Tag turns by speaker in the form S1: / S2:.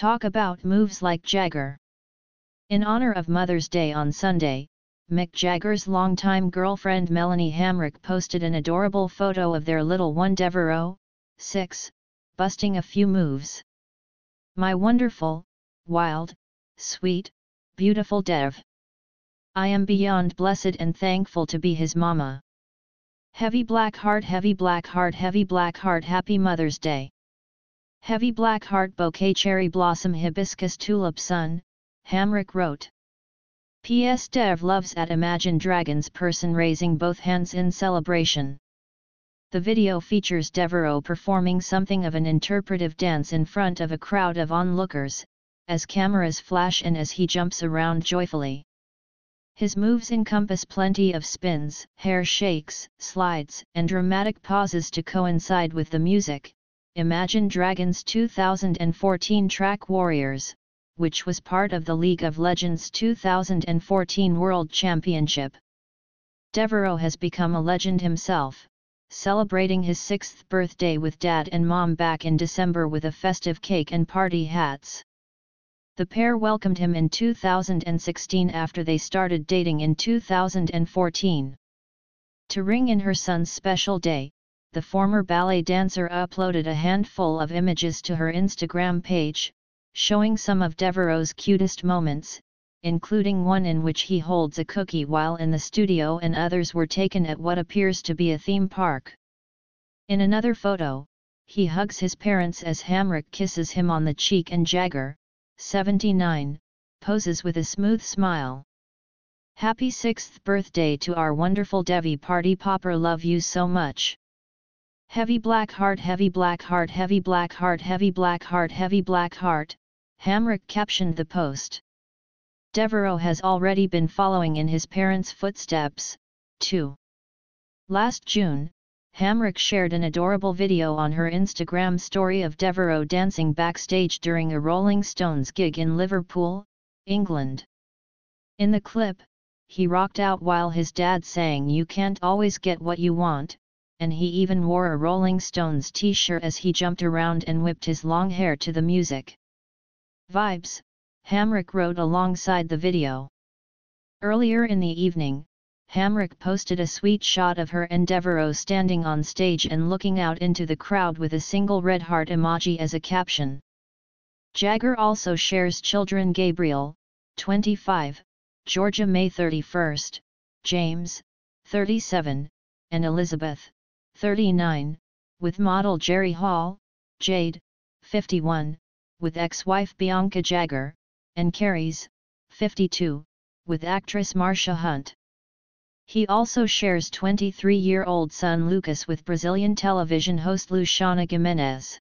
S1: Talk about moves like Jagger. In honor of Mother's Day on Sunday, Mick Jagger's longtime girlfriend Melanie Hamrick posted an adorable photo of their little one Deveraux, 6, busting a few moves. My wonderful, wild, sweet, beautiful Dev. I am beyond blessed and thankful to be his mama. Heavy black heart heavy black heart heavy black heart happy Mother's Day. Heavy black heart bouquet cherry blossom hibiscus tulip sun, Hamrick wrote. P.S. Dev loves at Imagine Dragons person raising both hands in celebration. The video features Deveraux performing something of an interpretive dance in front of a crowd of onlookers, as cameras flash and as he jumps around joyfully. His moves encompass plenty of spins, hair shakes, slides, and dramatic pauses to coincide with the music. Imagine Dragons 2014 track Warriors, which was part of the League of Legends 2014 World Championship. Deveraux has become a legend himself, celebrating his sixth birthday with dad and mom back in December with a festive cake and party hats. The pair welcomed him in 2016 after they started dating in 2014. To ring in her son's special day, the former ballet dancer uploaded a handful of images to her Instagram page, showing some of Deveraux's cutest moments, including one in which he holds a cookie while in the studio and others were taken at what appears to be a theme park. In another photo, he hugs his parents as Hamrick kisses him on the cheek and Jagger, 79, poses with a smooth smile. Happy 6th birthday to our wonderful Devi party popper love you so much. Heavy black heart heavy black heart heavy black heart heavy black heart heavy black heart, Hamrick captioned the post. Deveraux has already been following in his parents' footsteps, too. Last June, Hamrick shared an adorable video on her Instagram story of Deveraux dancing backstage during a Rolling Stones gig in Liverpool, England. In the clip, he rocked out while his dad sang You Can't Always Get What You Want, and he even wore a Rolling Stones t-shirt as he jumped around and whipped his long hair to the music. Vibes, Hamrick wrote alongside the video. Earlier in the evening, Hamrick posted a sweet shot of her and Deveraux standing on stage and looking out into the crowd with a single red heart emoji as a caption. Jagger also shares children Gabriel, 25, Georgia May 31, James, 37, and Elizabeth, 39, with model Jerry Hall, Jade, 51, with ex-wife Bianca Jagger, and Karis, 52, with actress Marsha Hunt. He also shares 23-year-old son Lucas with Brazilian television host Luciana Gimenez.